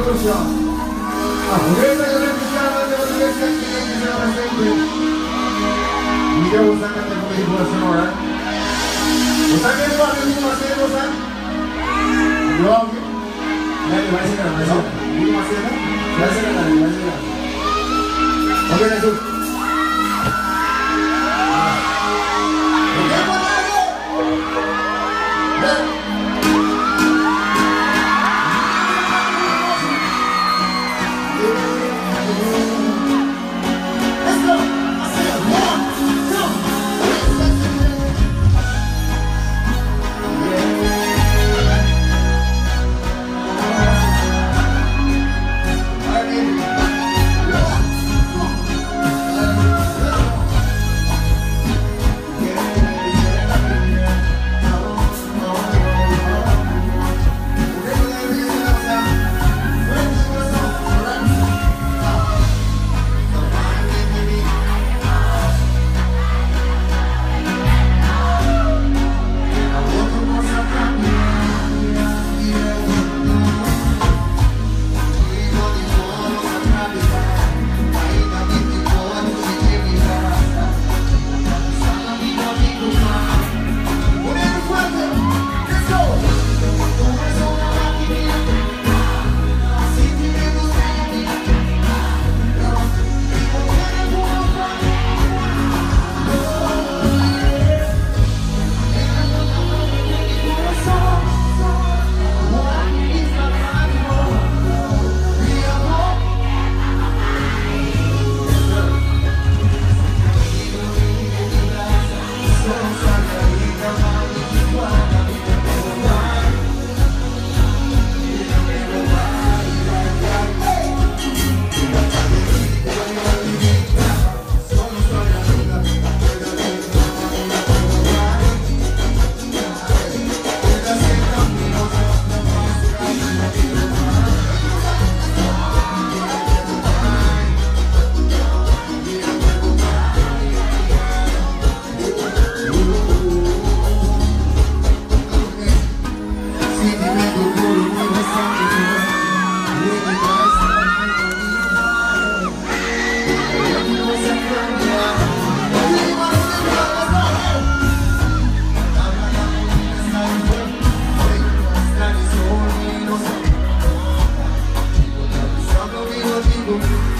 conclusión. Ajusta people.